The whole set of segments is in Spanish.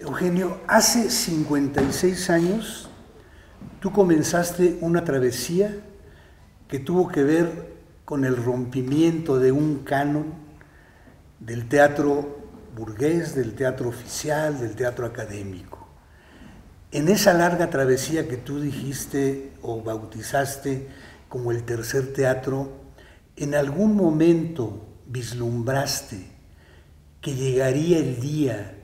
Eugenio, hace 56 años tú comenzaste una travesía que tuvo que ver con el rompimiento de un canon del teatro burgués, del teatro oficial, del teatro académico. En esa larga travesía que tú dijiste o bautizaste como el tercer teatro, ¿en algún momento vislumbraste que llegaría el día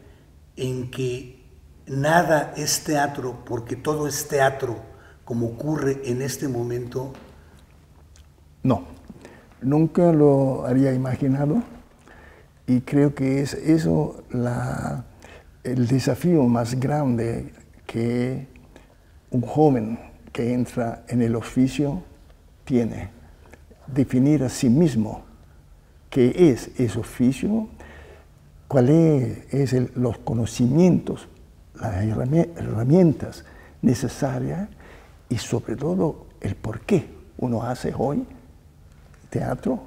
en que nada es teatro porque todo es teatro como ocurre en este momento? No, nunca lo había imaginado y creo que es eso el desafío más grande que un joven que entra en el oficio tiene. Definir a sí mismo qué es ese oficio, cuáles son los conocimientos, las herramientas necesarias y sobre todo el por qué uno hace hoy teatro,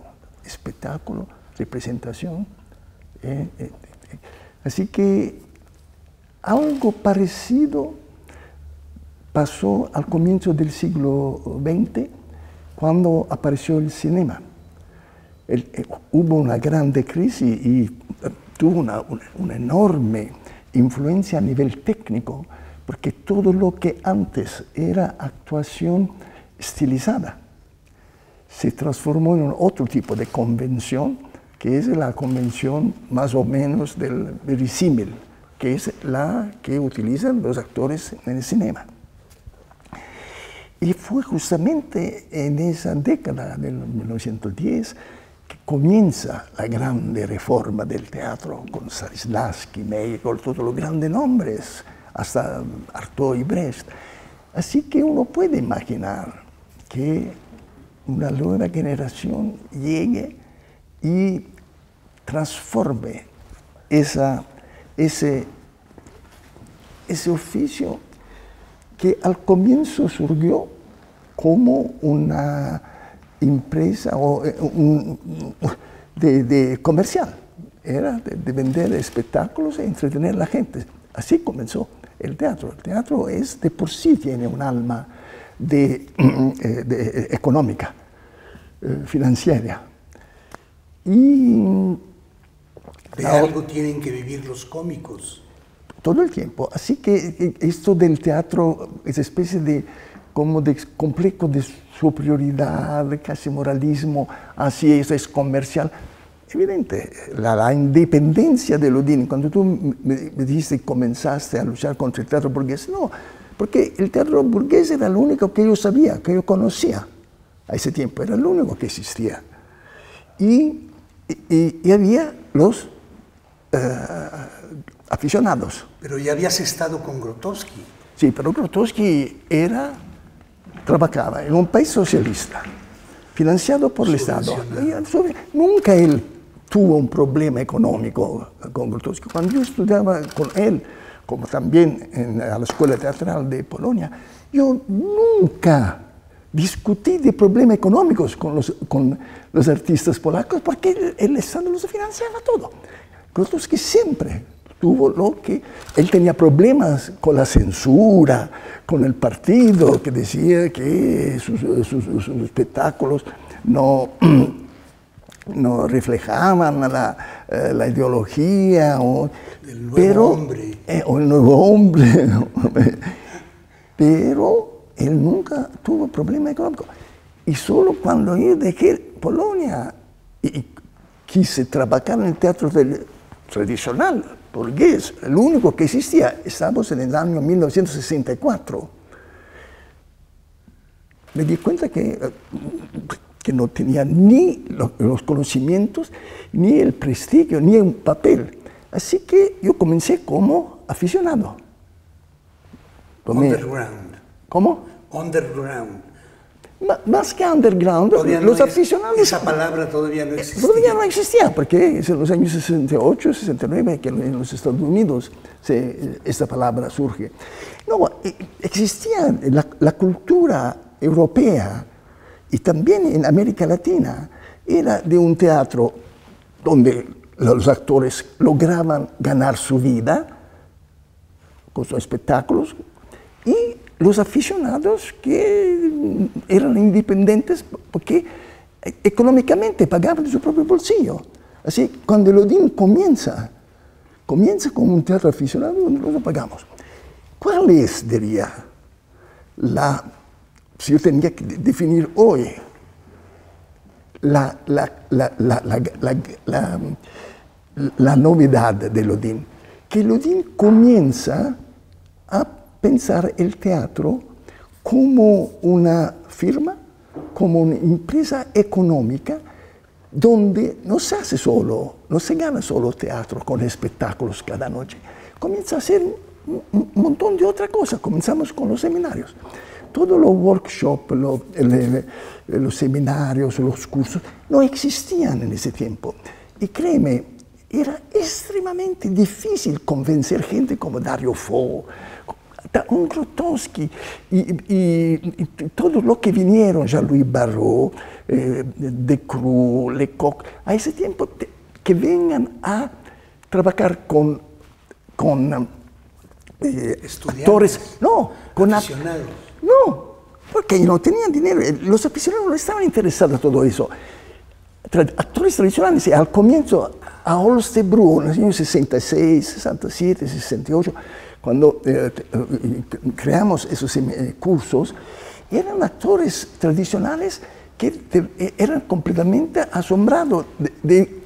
espectáculo, representación. Eh, eh, eh. Así que algo parecido pasó al comienzo del siglo XX cuando apareció el cinema. hubo una grande crisis y tuvo una, enorme influencia a nivel técnico, porque todo lo que antes era actuación estilizada, se transformó en otro tipo de convención, que es la convención más o menos del verisímil, que es la que utilizan los actores en el cinema. Y fue justamente en esa década del 1910 que comienza la grande reforma del teatro con Stanislavski, con todos los grandes nombres, hasta Artaud y Brecht. Así que uno puede imaginar que una nueva generación llegue y transforme esa, ese, ese oficio que al comienzo surgió como una empresa o, eh, de, comercial, era de, vender espectáculos e entretener a la gente. Así comenzó el teatro. El teatro es de por sí tiene un alma de, eh, de económica, eh, financiera. Y de algo tienen que vivir los cómicos. Todo el tiempo. Así que esto del teatro es especie de como de complejo de superioridad, casi moralismo, así eso es comercial. Evidente, la, independencia de Ludini, cuando tú me, me dijiste que comenzaste a luchar contra el teatro burgués, no, porque el teatro burgués era lo único que yo sabía, que yo conocía a ese tiempo, era lo único que existía. Y, y, había los eh, aficionados. Pero ya habías estado con Grotowski. Sí, pero Grotowski era, trabajaba en un país socialista, financiado por el Estado. nunca él tuvo un problema económico con Grotowski. Cuando yo estudiaba con él, como también en la Escuela Teatral de Polonia, yo nunca discutí de problemas económicos con los, con los artistas polacos porque el, el Estado los financiaba todo. que siempre tuvo lo que... Él tenía problemas con la censura, con el partido, que decía que sus, sus, espectáculos no, no reflejaban la, eh, la ideología o el nuevo pero, hombre. Eh, o el nuevo hombre. pero él nunca tuvo problema económico. Y solo cuando yo dejé Polonia y quise trabajar en el teatro tradicional, burgués, el único que existía, estamos en el año 1964, me di cuenta que, eh, que no tenía ni los conocimientos, ni el prestigio, ni un papel. Así que yo comencé como aficionado. Underground. ¿Cómo? Underground. Más que underground, los aficionados... Esa palabra todavía no existía. Todavía no existía, porque es en los años 68, 69 que en los Estados Unidos esta palabra surge. No, e, existía la, la cultura europea y también en América Latina, era de un teatro donde los actores lograban ganar su vida con sus espectáculos, y los aficionados que eran independientes porque económicamente pagaban de su propio bolsillo. Así, cuando el Odín comienza, comienza con un teatro aficionado, lo pagamos. ¿Cuál es, diría, la, si yo tenía que definir hoy, la, la, la, la novedad del Odín? Que el Odín comienza a pensar el teatro como una firma, como una empresa económica donde no se hace solo, no se gana solo teatro con espectáculos cada noche, comienza a hacer un montón de otra cosas. Comenzamos con los seminarios. Todos los workshops, los seminarios, los cursos, no existían en ese tiempo. Y créeme, era extremadamente difícil convencer gente como Dario Fo, un Grotowski y, todo lo que vinieron, Jean-Louis Barrault, eh, Lecoq, a ese tiempo que vengan a trabajar con, con eh, actores, no, con aficionados. No, porque no tenían dinero, eh, los aficionados no estaban interesados en todo eso. actores tradicionales, al comienzo, a Holstebro, en los años 66, 67, 68, cuando eh, eh, creamos esos eh, cursos, eran actores tradicionales que eran completamente asombrados de,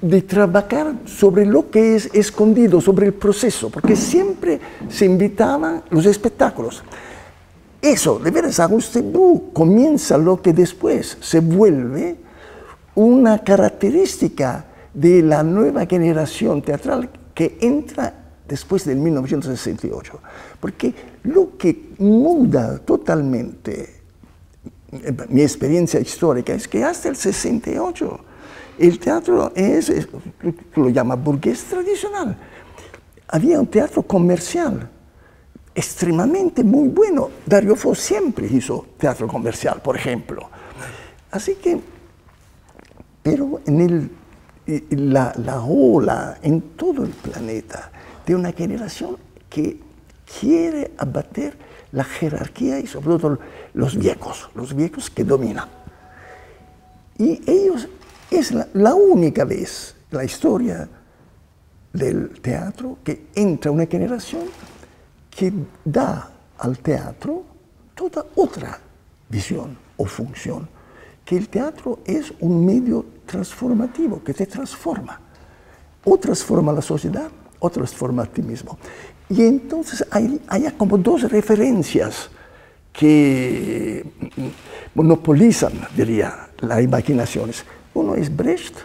de, trabajar sobre lo que es escondido, sobre el proceso, porque siempre se invitaban los espectáculos. Eso, de veras, Agustín Bru comienza lo que después se vuelve una característica de la nueva generación teatral que entra después del 1968, porque lo que muda totalmente eh, mi experiencia histórica es que hasta el 68 el teatro es, lo llama burgués tradicional. Había un teatro comercial extremadamente muy bueno. Dario Fo siempre hizo teatro comercial, por ejemplo. Así que, pero en el, la ola en todo el planeta de una generación que quiere abater la jerarquía y sobre todo los viejos, los viejos que dominan. Y ellos, es la, única vez en la historia del teatro que entra una generación que da al teatro toda otra visión o función, que el teatro es un medio transformativo que te transforma, o transforma la sociedad otros formas ti mismo. Y entonces hay, hay como dos referencias que monopolizan, diría, las imaginaciones. Uno es Brecht,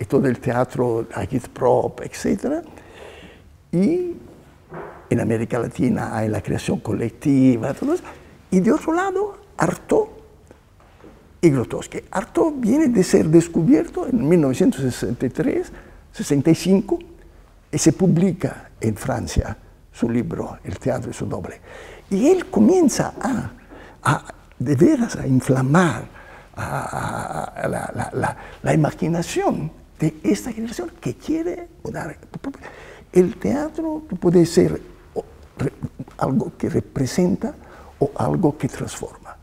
y todo el teatro, Prop, etc. Y en América Latina hay la creación colectiva, todo eso. Y de otro lado, Artaud y Grotowski. Artaud viene de ser descubierto en 1963, 65, y se publica en Francia su libro, El teatro y su doble. Y él comienza a, a de veras, a inflamar a, la, la, imaginación de esta generación que quiere dar. El teatro puede ser algo que representa o algo que transforma.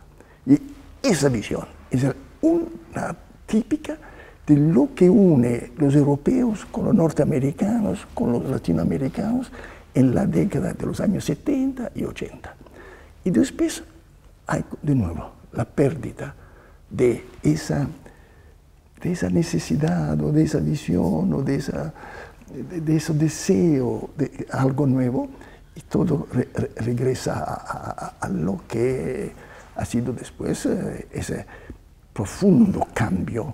Y esa visión es una típica de lo que une los europeos con los norteamericanos, con los latinoamericanos en la década de los años 70 y 80. Y después hay de nuevo la pérdida de esa, de esa necesidad o de esa visión o de, esa, de, ese deseo de algo nuevo y todo regresa a, lo que ha sido después eh, ese profundo cambio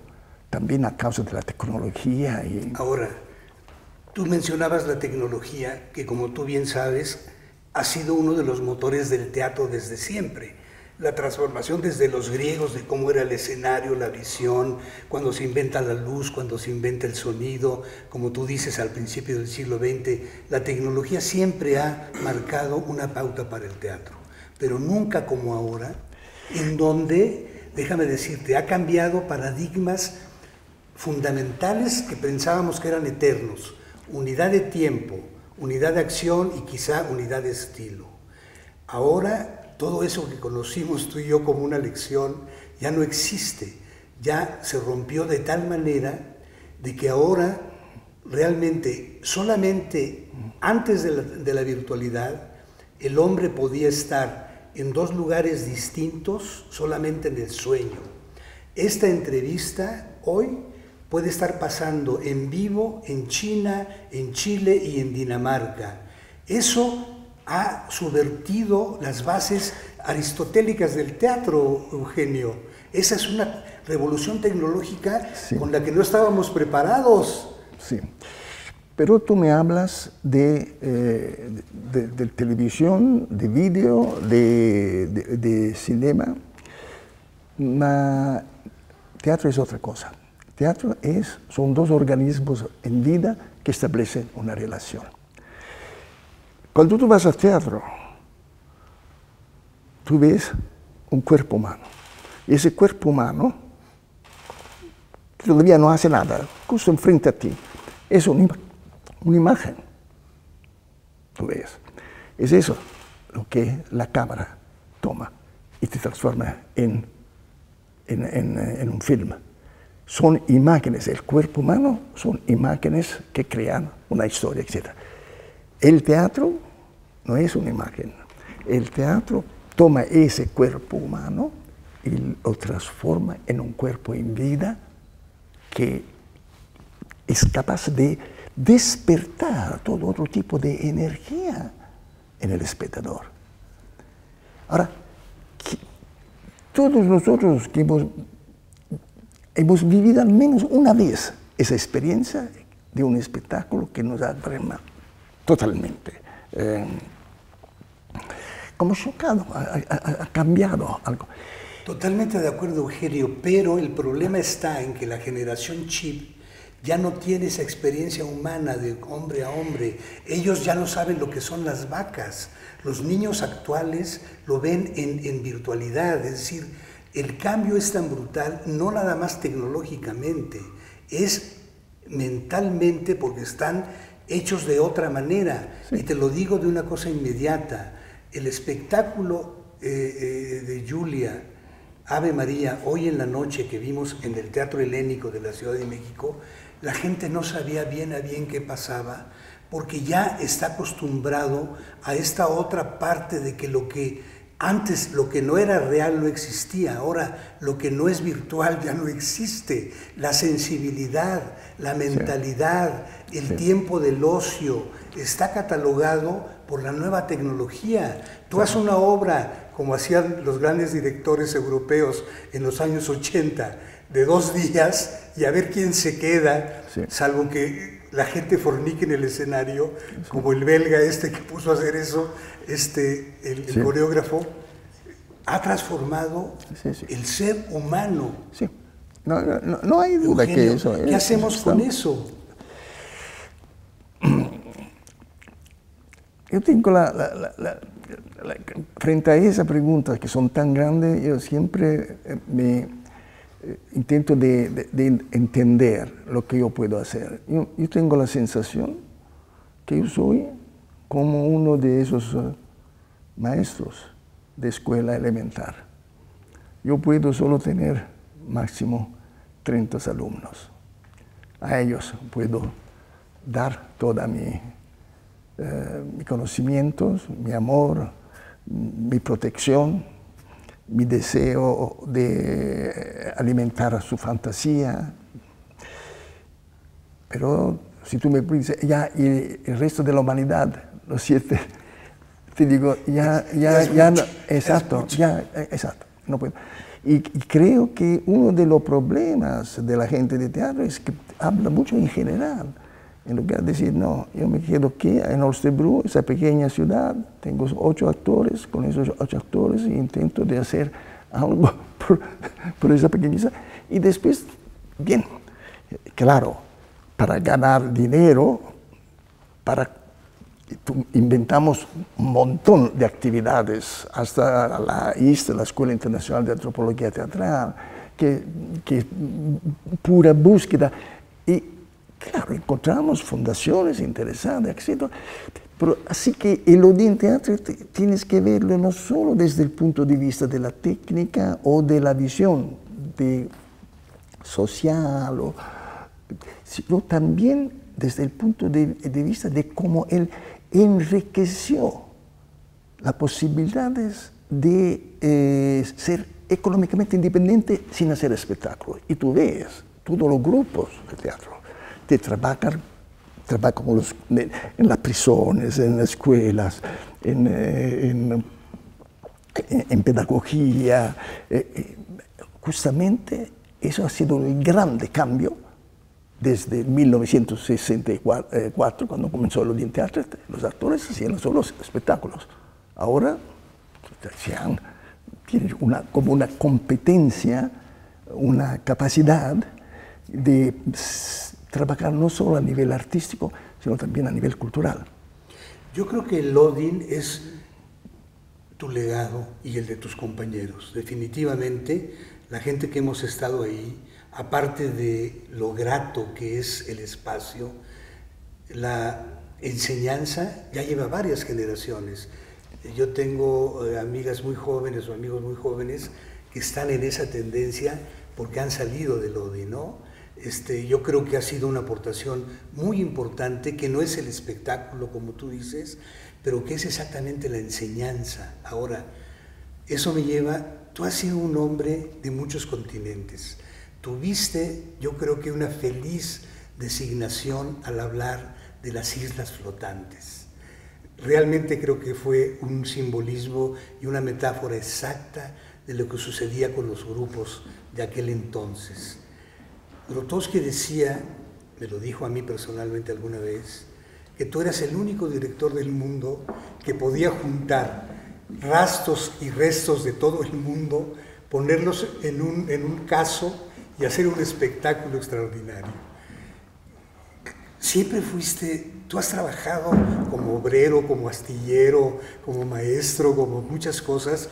también a causa de la tecnología. Y... Ahora, tú mencionabas la tecnología, que como tú bien sabes, ha sido uno de los motores del teatro desde siempre. La transformación desde los griegos de cómo era el escenario, la visión, cuando se inventa la luz, cuando se inventa el sonido, como tú dices al principio del siglo XX, la tecnología siempre ha marcado una pauta para el teatro, pero nunca como ahora, en donde, déjame decirte, ha cambiado paradigmas fundamentales que pensábamos que eran eternos, unidad de tiempo, unidad de acción y quizá unidad de estilo. Ahora todo eso que conocimos tú y yo como una lección ya no existe, ya se rompió de tal manera de que ahora realmente solamente antes de la, de la virtualidad el hombre podía estar en dos lugares distintos solamente en el sueño. Esta entrevista hoy puede estar pasando en vivo en China, en Chile y en Dinamarca. Eso ha subvertido las bases aristotélicas del teatro, Eugenio. Esa es una revolución tecnológica con la que no estábamos preparados. Sí. Pero tú me hablas de, eh, de, televisión, de vídeo, de, de, cinema. teatro es otra cosa. Teatro es, son dos organismos en vida que establecen una relación. Cuando tú vas al teatro, tú ves un cuerpo humano. Y ese cuerpo humano todavía no hace nada, justo enfrente a ti. Es una, una imagen. Tú ves. Es eso lo que la cámara toma y te transforma en, en, en un film son imágenes, el cuerpo humano son imágenes que crean una historia, etc. El teatro no es una imagen, el teatro toma ese cuerpo humano y lo transforma en un cuerpo en vida que es capaz de despertar todo otro tipo de energía en el espectador. Ahora, todos nosotros que hemos hemos vivido al menos una vez esa experiencia de un espectáculo que nos ha totalmente eh, como chocado, ha, cambiado algo. Totalmente de acuerdo, Eugenio, pero el problema está en que la generación chip ya no tiene esa experiencia humana de hombre a hombre. Ellos ya no saben lo que son las vacas. Los niños actuales lo ven en, en virtualidad, es decir, el cambio es tan brutal, no nada más tecnológicamente, es mentalmente porque están hechos de otra manera. Y te lo digo de una cosa inmediata. El espectáculo eh, eh, de Julia, Ave María, hoy en la noche que vimos en el Teatro Helénico de la Ciudad de México, la gente no sabía bien a bien qué pasaba, porque ya está acostumbrado a esta otra parte de que lo que antes lo que no era real no existía, ahora lo que no es virtual ya no existe. La sensibilidad, la mentalidad, el tiempo del ocio está catalogado por la nueva tecnología. Tú haces una obra como hacían los grandes directores europeos en los años 80, de dos días y a ver quién se queda, salvo que la gente fornique en el escenario, como el belga este que puso a hacer eso, este, el, coreógrafo, ha transformado el ser humano. Sí, no, no, hay duda que eso ¿Qué hacemos con eso? Yo tengo la, frente a esas preguntas que son tan grandes, yo siempre eh, me intento de, entender lo que yo puedo hacer. Yo, tengo la sensación que yo soy como uno de esos eh, maestros de escuela elemental. Yo puedo solo tener máximo 30 alumnos. A ellos puedo dar toda mi, eh, mi conocimientos, mi amor, mi protección, mi deseo de alimentar su fantasía. Pero si tú me dices, ya, y el resto de la humanidad, los siete, te digo, ya, ya, ya, no, exacto, ya, exacto, no puedo. Y, creo que uno de los problemas de la gente de teatro es que habla mucho en general, en lugar de decir, no, yo me quedo aquí en Olstebro, esa pequeña ciudad, tengo ocho actores, con esos ocho actores intento de hacer algo por, por esa ciudad. Y después, bien, claro, para ganar dinero, para inventamos un montón de actividades, hasta la IST, la Escuela Internacional de Antropología Teatral, que, que pura búsqueda. Y claro, encontramos fundaciones interesadas, etc. Así que el Odin Teatro tienes que verlo no solo desde el punto de vista de la técnica o de la visión social, sino también desde el punto de, vista de cómo él enriqueció las posibilidades de eh, ser económicamente independiente sin hacer espectáculo. Y tú ves, todos los grupos de teatro te trabajan, trabajan en las prisiones, en las escuelas, en, eh, en, pedagogía. Eh, justamente eso ha sido el grande cambio desde 1964, cuando comenzó el Teatro, los actores hacían solo espectáculos. Ahora tienen una, como una competencia, una capacidad de trabajar no solo a nivel artístico, sino también a nivel cultural. Yo creo que el Odin es tu legado y el de tus compañeros. Definitivamente, la gente que hemos estado ahí, aparte de lo grato que es el espacio, la enseñanza ya lleva varias generaciones. Yo tengo eh, amigas muy jóvenes o amigos muy jóvenes que están en esa tendencia porque han salido del ODI, ¿no? Este, yo creo que ha sido una aportación muy importante, que no es el espectáculo, como tú dices, pero que es exactamente la enseñanza. Ahora, eso me lleva, tú has sido un hombre de muchos continentes tuviste, yo creo que una feliz designación al hablar de las islas flotantes. Realmente creo que fue un simbolismo y una metáfora exacta de lo que sucedía con los grupos de aquel entonces. Grotowski decía, me lo dijo a mí personalmente alguna vez, que tú eras el único director del mundo que podía juntar rastros y restos de todo el mundo, ponerlos en un, en un caso y hacer un espectáculo extraordinario. Siempre fuiste, tú has trabajado como obrero, como astillero, como maestro, como muchas cosas.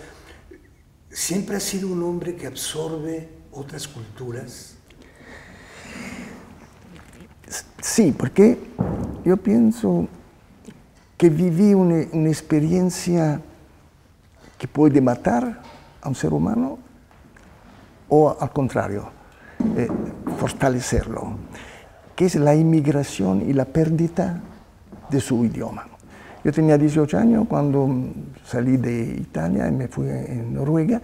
Siempre has sido un hombre que absorbe otras culturas. Sí, porque yo pienso que viví una, experiencia que puede matar a un ser humano o al contrario eh, fortalecerlo, que es la inmigración y la pérdida de su idioma. Yo tenía 18 años cuando salí de Italia y me fui a Noruega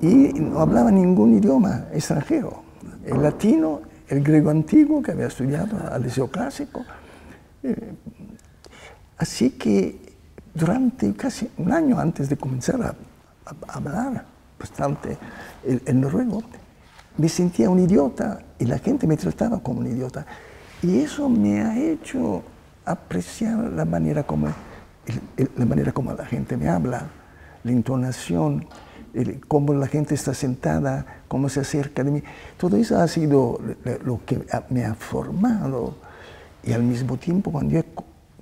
y no hablaba ningún idioma extranjero. El latino, el griego antiguo que había estudiado al liceo clásico. Eh, así que durante casi un año antes de comenzar a, hablar bastante el noruego, me sentía un idiota y la gente me trataba como un idiota. Y eso me ha hecho apreciar la manera como, la, manera como la gente me habla, la entonación, cómo la gente está sentada, cómo se acerca de mí. Todo eso ha sido lo que me ha formado. Y al mismo tiempo, cuando he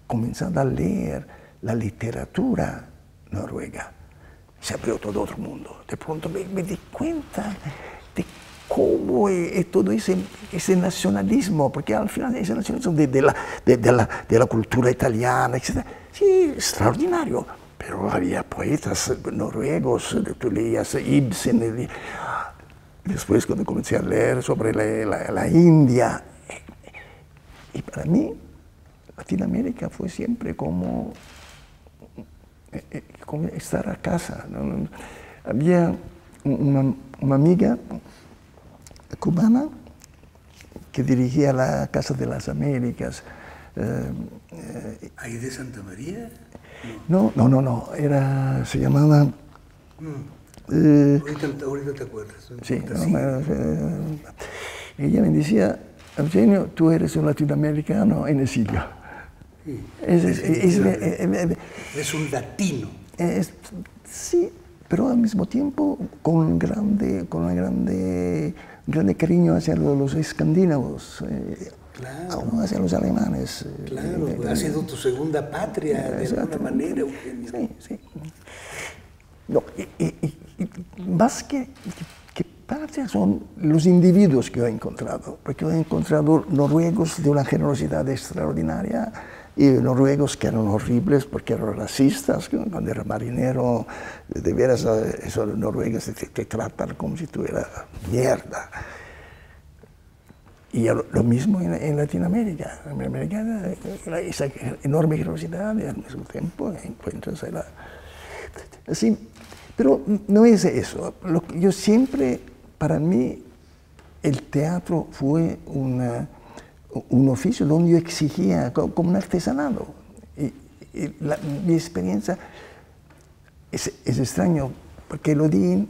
comenzado a leer la literatura noruega, se abrió todo otro mundo. De pronto me, di cuenta de cómo es todo ese, ese, nacionalismo, porque al final ese nacionalismo de, de, la, la, cultura italiana, etc. Sí, extraordinario, pero había poetas noruegos, tú leías Ibsen, después cuando comencé a leer sobre la, India, y para mí Latinoamérica fue siempre como, eh, eh, estar a casa. Había una, una amiga, cubana que dirigía la Casa de las Américas. Eh, eh, ¿Ahí de Santa María? No, no, no, no, era, se llamaba... Mm. Eh, ahorita, te acuerdas. Sí, ella me decía, Eugenio, tú eres un latinoamericano en exilio. Sí, es, es, un latino. sí, pero al mismo tiempo con, grande, con una grande grande cariño hacia los, escandinavos, eh, hacia los alemanes. Eh, claro, eh, ha sido tu segunda patria de alguna manera, Sí, sí. No, y, más que, parte son los individuos que he encontrado, porque he encontrado noruegos de una generosidad extraordinaria y noruegos que eran horribles porque eran racistas, cuando era marinero, de veras esos noruegos te, tratan como si tuviera mierda. Y lo mismo en, Latinoamérica. En Latinoamérica esa enorme generosidad y al mismo tiempo encuentras la... Así, pero no es eso. yo siempre, para mí, el teatro fue una, un oficio donde yo exigía, como un artesanado. Y, mi experiencia es, es, extraño, porque el Odín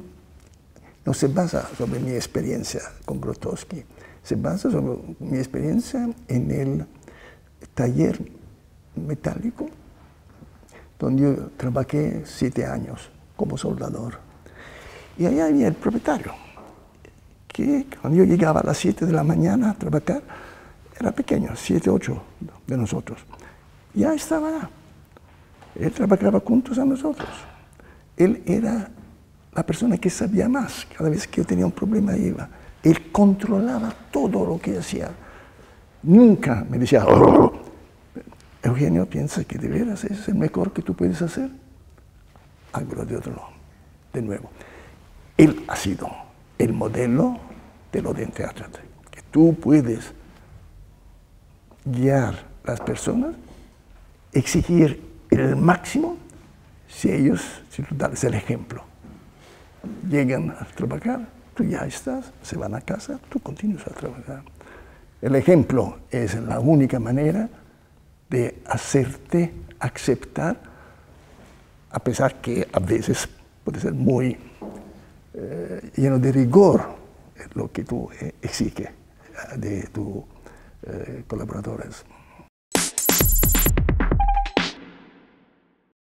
no se basa sobre mi experiencia con Grotowski, se basa sobre mi experiencia en el taller metálico, donde yo trabajé siete años como soldador. Y allá había el propietario, que cuando yo llegaba a las 7 de la mañana a trabajar, era pequeño, 7, 8 de nosotros. Ya estaba, él trabajaba juntos a nosotros. Él era la persona que sabía más. Cada vez que yo tenía un problema iba. Él controlaba todo lo que hacía. Nunca me decía, oh, Eugenio piensa que de veras es el mejor que tú puedes hacer algo de otro De nuevo, él ha sido el modelo de lo de teatro, que tú puedes guiar las personas, exigir el máximo si ellos, si tú das el ejemplo, llegan a trabajar, tú ya estás, se van a casa, tú continúas a trabajar. El ejemplo es la única manera de hacerte aceptar a pesar que a veces puede ser muy eh, lleno de rigor lo que tú eh, exiges de tus eh, colaboradores.